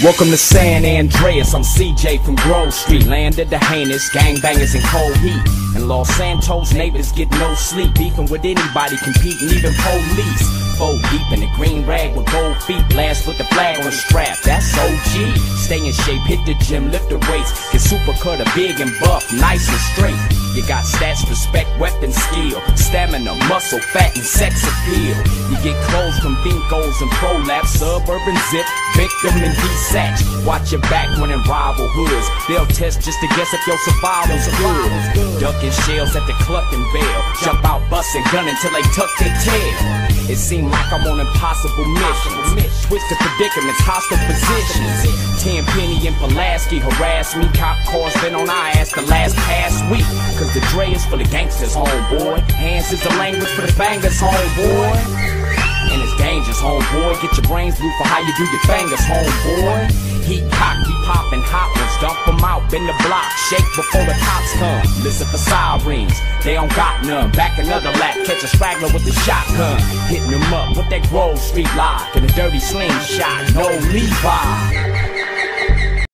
Welcome to San Andreas, I'm CJ from Grove Street, land of the heinous, gangbangers in cold heat. And Los Santos neighbors get no sleep, beefing with anybody, competing, even police. Four deep in the green rag with gold feet, blast with the flag on the strap, that's OG. Stay in shape, hit the gym, lift the weights, get super cut, a big and buff, nice and straight. You got stats, respect, weapon skill, stamina, muscle, fat, and sex appeal. Get clothes from Bincos and ProLaps, suburban zip, victim and desatch. Watch your back when in rival hoods. They'll test just to guess if your survival's good. Ducking shells at the Clucking Bell. Jump out, busting, gun until they tuck their tail. It seemed like I'm on impossible missions. Twisted predicaments, hostile positions. Tenpenny and Pulaski harass me. Cop cars been on our ass the last past week. Cause the Dre is for the gangsters, homeboy. Hands is the language for the bangers, homeboy. It's homeboy. Get your brains blue for how you do your fingers, homeboy. Heat cock, we poppin' hot ones, dump them out, bend the block, shake before the cops come. Listen for sirens, they don't got none. Back another lap, catch a straggler with the shotgun. Hitting them up with that Grove Street lock and a dirty slingshot, no Levi.